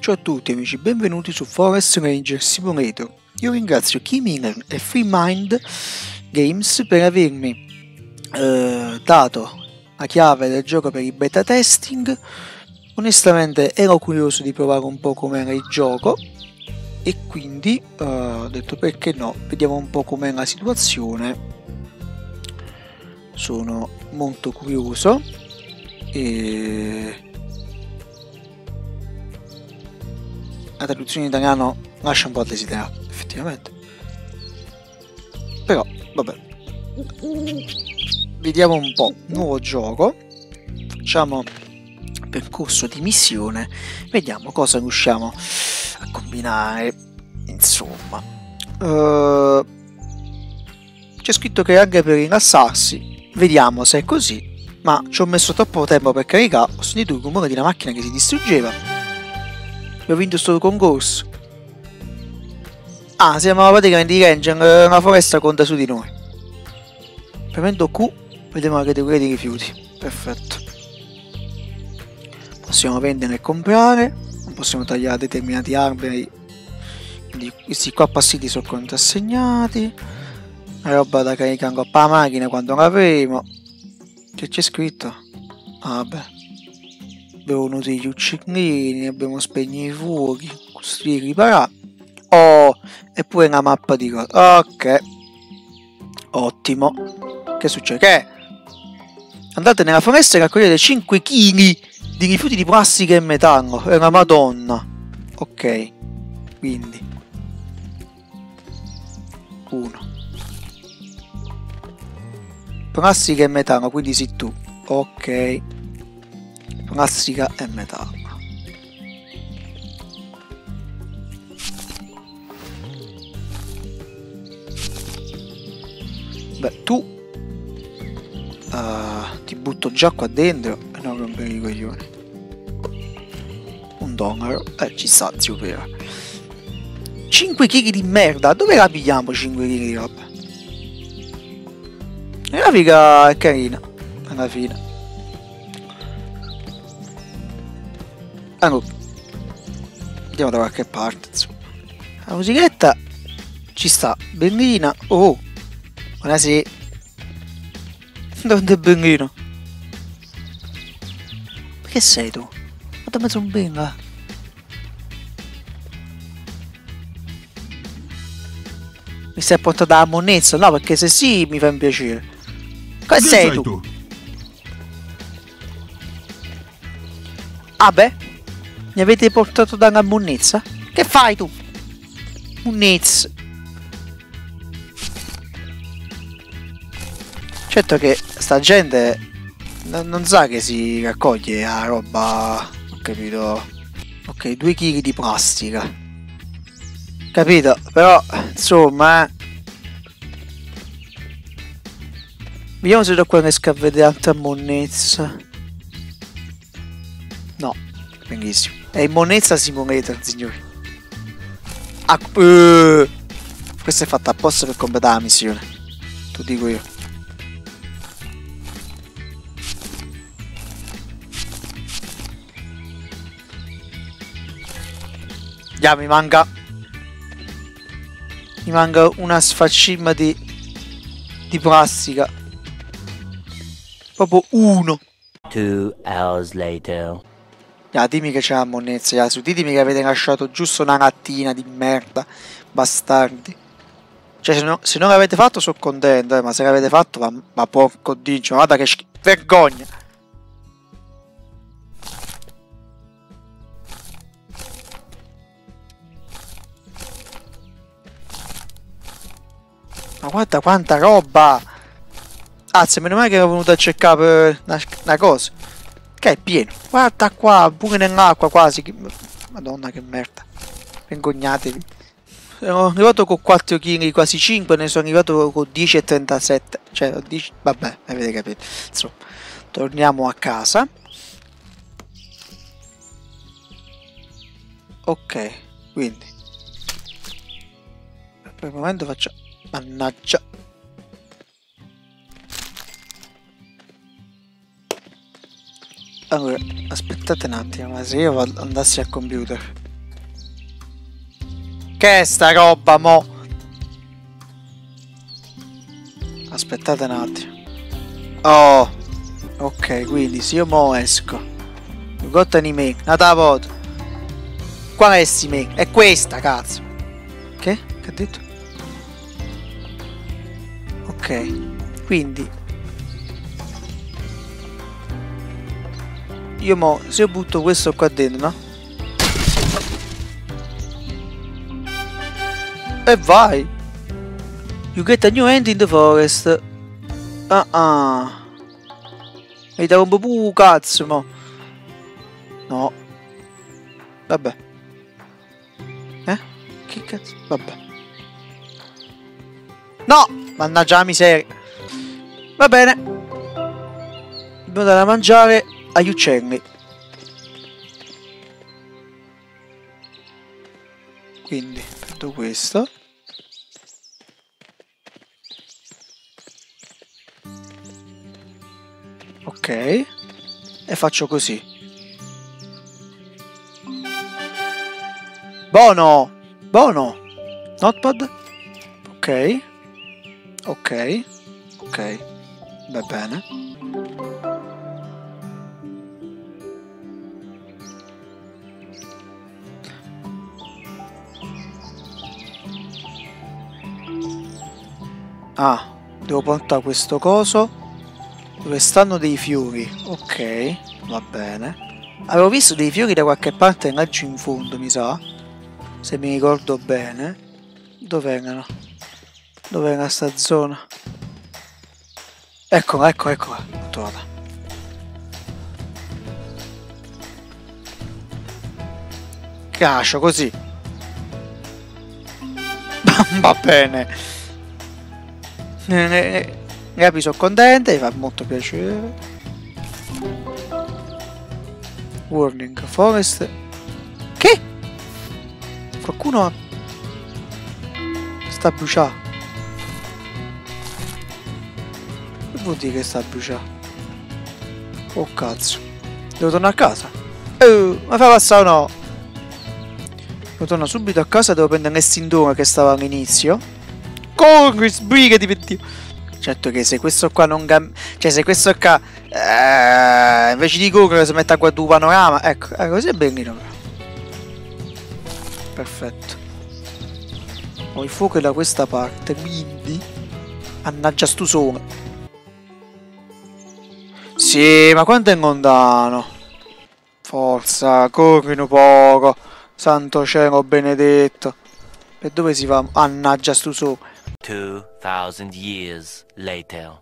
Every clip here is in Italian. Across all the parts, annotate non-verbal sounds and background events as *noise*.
Ciao a tutti amici, benvenuti su Forest Ranger Simulator. Io ringrazio Kim e FreeMind Games per avermi eh, dato la chiave del gioco per il beta testing. Onestamente ero curioso di provare un po' com'era il gioco e quindi eh, ho detto perché no, vediamo un po' com'è la situazione. Sono molto curioso e la traduzione in italiano lascia un po' a desiderare, effettivamente. Però, vabbè. Vediamo un po'. Nuovo gioco. Facciamo percorso di missione. Vediamo cosa riusciamo a combinare. Insomma. Uh, c'è scritto che anche per rilassarsi. Vediamo se è così. Ma ci ho messo troppo tempo per caricare. Ho sentito il rumore di una macchina che si distruggeva Abbiamo vinto sto concorso. Ah, siamo praticamente i ranger, una foresta conta su di noi. Premendo Q, vediamo la categoria di rifiuti. Perfetto. Possiamo vendere e comprare, non possiamo tagliare determinati alberi. Quindi questi qua passiti sono contrassegnati. La roba da caricare con la macchina quando l'avremo. Che c'è scritto? Ah, vabbè bevuto gli uccellini, abbiamo spegni i fuochi, costruire, riparare. Oh, e poi una mappa di cose. Ok. Ottimo. Che succede? Che? Andate nella foresta e raccogliete 5 kg di rifiuti di plastica e metallo. È una madonna. Ok. Quindi. 1. Plastica e metallo, quindi sei tu. Ok plastica e metallo. Beh, tu uh, ti butto già qua dentro e non rompere i coglioni. Un dollaro, eh, ci sta, zio però. 5 kg di merda, dove la pigliamo 5 kg di roba? La figa è carina, alla fine. Allora, andiamo da qualche parte, insomma. La musichetta ci sta, bellina. Oh, buonasera. Dove è bellino? Che sei tu? Guarda mezzo un benga. Mi stai portando la monnezza? No, perché se sì mi fa un piacere. Che sei, sei tu? tu? Ah beh? Mi avete portato da una munnezza? Che fai tu? Munnezza. Certo che sta gente non sa che si raccoglie la roba, ho capito. Ok, due kg di plastica. Capito? Però, insomma... Eh. Vediamo se da qua riesco a vedere altra monnezza. No, benissimo. È monezza simonetta, signori. Ah, uh, questa è fatta apposta per completare la missione. Tu dico io. Ya, mi manca... Mi manca una sfaccimma di... Di plastica. Proprio uno. Two hours later. Ya, dimmi che c'è la monnezza, ya, su ditemi che avete lasciato giusto una lattina di merda, bastardi. Cioè, se, no, se non l'avete fatto sono contento, eh, ma se l'avete fatto, ma, ma porco dio, guarda che vergogna. Ma guarda quanta roba! Anzi, meno male che ero venuto a cercare una, una cosa. Che è pieno. Guarda qua, pure nell'acqua quasi. Madonna che merda. Vergognatevi. Sono arrivato con 4 kg, quasi 5, ne sono arrivato con 10,37. Cioè, 10... vabbè, avete capito. Insomma, torniamo a casa. Ok, quindi. Per il momento faccio... Mannaggia. Allora, aspettate un attimo, ma se io andassi al computer Che è sta roba, mo? Aspettate un attimo. Oh. Ok, quindi se io mo esco. You got any make? Nata voto. Qual è make? È questa, cazzo. Che? Che ha detto? Ok. Quindi. Io mo, se io butto questo qua dentro, no? E vai! You get a new end in the forest. Ah ah. Mi dà un po' cazzo, mo. No. Vabbè. Eh? Che cazzo? Vabbè. No! Mannaggia la miseria. Va bene. Dobbiamo dare da mangiare agli uccelli. Quindi prendo questo. Ok. E faccio così. Buono! Buono! Notepad? Ok. Ok. Ok. Va bene. Ah, devo portare questo coso dove stanno dei fiori. Ok, va bene. Avevo visto dei fiori da qualche parte laggiù in fondo, mi sa. Se mi ricordo bene. Dove erano? Dove era sta zona? Eccola, ecco, eccola. L'ho trovata. Cascio, così. *laughs* Va bene. Gabi sono contenta, mi fa molto piacere. Warning, Forest. Che? Qualcuno sta bruciando. Che vuol dire che sta bruciando? Oh cazzo. Devo tornare a casa? Oh, mi fa passare o no? Devo tornare subito a casa, devo prendere l'estintore che stava all'inizio. Corri, sbrigati per Dio. Certo che se questo qua non cambia... Cioè se questo qua... Eh, invece di correre si mette a guardare panorama. Ecco, ecco, così è bellino. Perfetto. Ho il fuoco da questa parte, quindi... Annaggia stu sole. Sì, ma quanto è lontano? Forza, corrino poco. Santo cielo benedetto. Per dove si va? Annaggia stu sole. 2000 years later.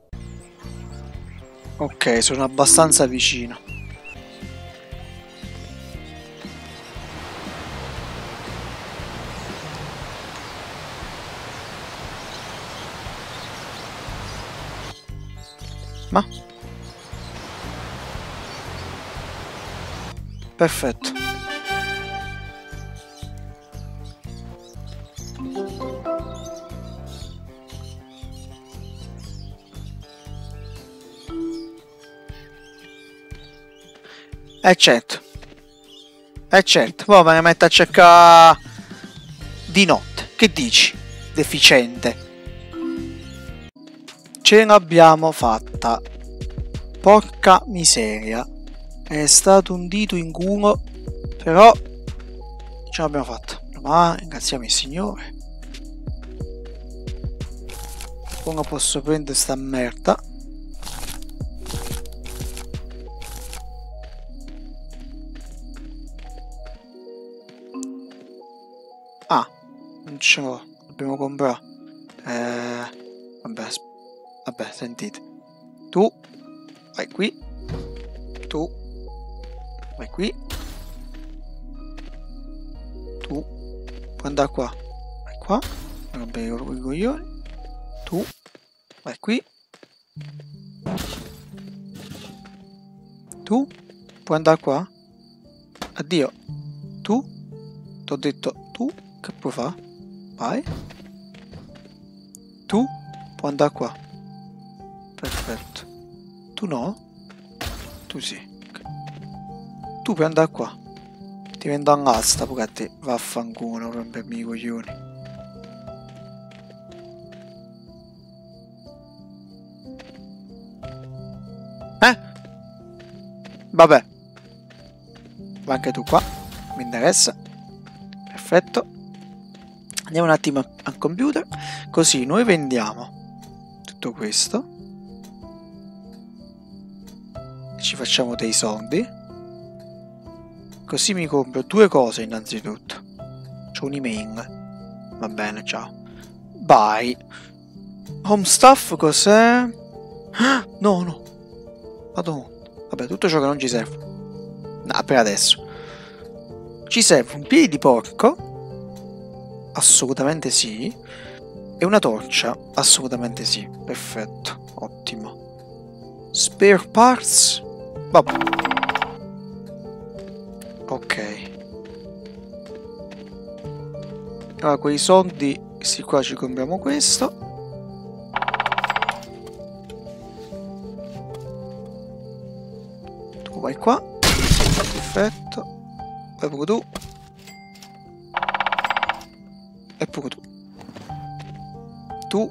Ok, sono abbastanza vicino. Ma? Perfetto. Eh certo. Eh certo, poi me ne metto a cercare di notte. Che dici? Deficiente. Ce l'abbiamo fatta. Porca miseria. È stato un dito in culo, però ce l'abbiamo fatta. Ma ringraziamo il Signore. Come posso prendere sta merda? L'ho, dobbiamo comprare. Eh, vabbè, vabbè, sentite. Tu vai qui. Tu vai qui. Tu puoi andare qua. Vai qua. Non rompere i coglioni. Tu vai qui. Tu puoi andare qua. Addio. Tu ti ho detto tu che puoi fare? Vai. Tu puoi andare qua. Perfetto. Tu no? Tu sì. Tu puoi andare qua. Divento angasta pure a te. Vaffanculo, rompermi i coglioni. Eh? Vabbè. Va anche tu qua. Mi interessa. Perfetto. Andiamo un attimo al computer. Così noi vendiamo tutto questo. Ci facciamo dei soldi. Così mi compro due cose innanzitutto. C'ho un'email. Va bene, ciao. Bye. Home stuff cos'è? No, no. Madonna. Vabbè, tutto ciò che non ci serve. No, per adesso. Ci serve un piede di porco? Assolutamente sì. E una torcia? Assolutamente sì. Perfetto. Ottimo. Spare parts? Vabbè. Ok. Allora, quei soldi, sì qua ci compriamo questo. Tu vai qua. Perfetto. Vai pure tu. Pure tu.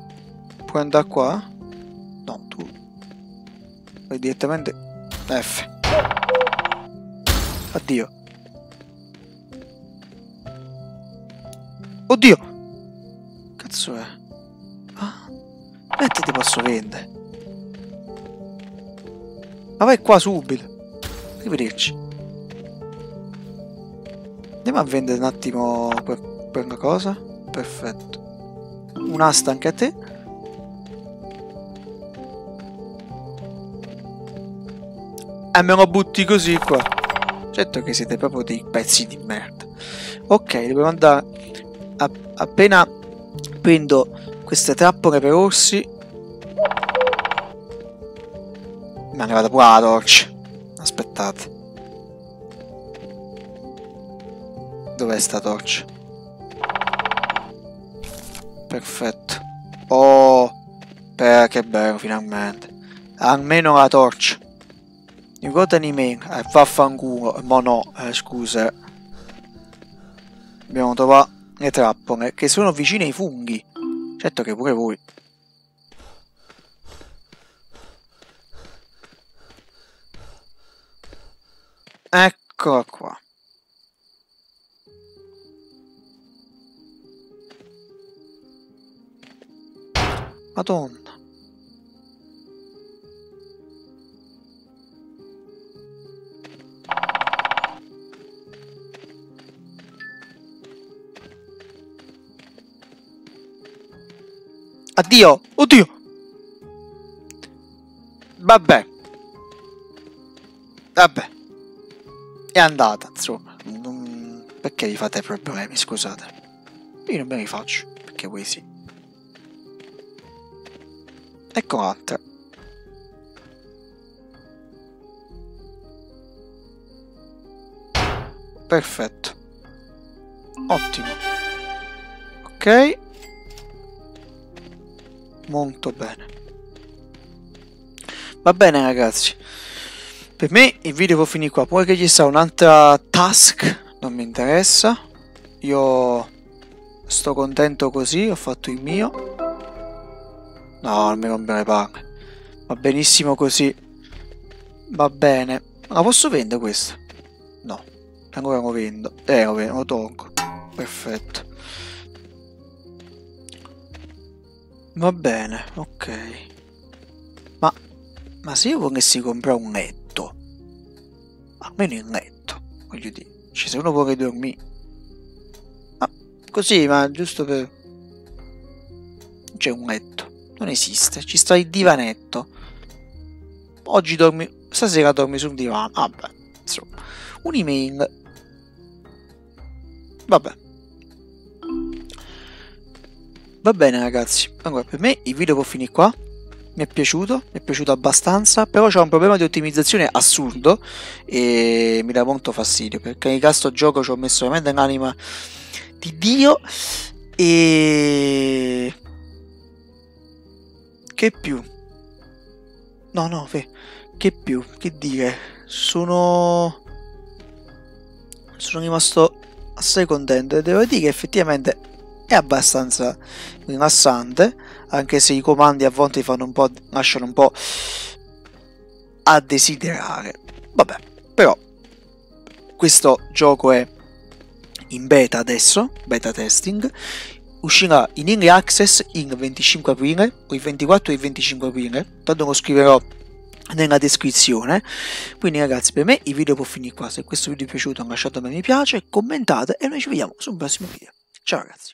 Puoi andare qua? No, tu vai direttamente F. Addio. Oddio! Cazzo è? Ah, metti ti posso vendere. Ma vai qua subito. Arrivederci. Andiamo a vendere un attimo una cosa. Perfetto. Un'asta anche a te. E me lo butti così qua. Certo che siete proprio dei pezzi di merda. Ok, dobbiamo andare a, appena prendo queste trappole per orsi me ne vado pure la torcia aspettate dov'è sta torcia perfetto oh per che bello finalmente almeno la torcia ricordami me eh, vaffanculo ma no eh, scusa abbiamo trovato le trappole che sono vicine ai funghi. Certo che pure voi. Eccola qua. Madonna. Addio! Oddio! Vabbè. Vabbè. È andata, insomma. Perché vi fate problemi, scusate. Io non me li faccio, perché voi sì. Ecco un'altra. Perfetto. Ottimo. Ok molto bene va bene ragazzi per me il video può finire qua poi che ci sia un'altra task non mi interessa io sto contento così ho fatto il mio no non mi rompe le palle. Va benissimo così. Va bene. Ma posso vendere questo? no. Ancora lo vendo. Eh lo, vendo, lo tolgo. Perfetto. Va bene, ok. Ma, ma se io volessi comprare un letto, almeno il letto, voglio dire, ci se uno vuole dormire. Ma così, ma giusto per... C'è un letto, non esiste, ci sta il divanetto. Oggi dormi, stasera dormi sul divano, vabbè, insomma, un'email. Vabbè. Va bene ragazzi, allora per me il video può finire qua, mi è piaciuto, mi è piaciuto abbastanza, però c'è un problema di ottimizzazione assurdo e mi dà molto fastidio perché in questo gioco ci ho messo veramente l'anima di Dio e... Che più? No, no, fe... che più? Che dire? Sono... sono rimasto assai contento e devo dire che effettivamente è abbastanza rilassante anche se i comandi a volte fanno un po' lasciano un po' a desiderare vabbè però questo gioco è in beta adesso beta testing uscirà in early access il 25 aprile o il 24 e il 25 aprile. Tanto lo scriverò nella descrizione. Quindi ragazzi per me il video può finire qua. Se questo video vi è piaciuto lasciatemi mi piace commentate e noi ci vediamo sul prossimo video. Ciao ragazzi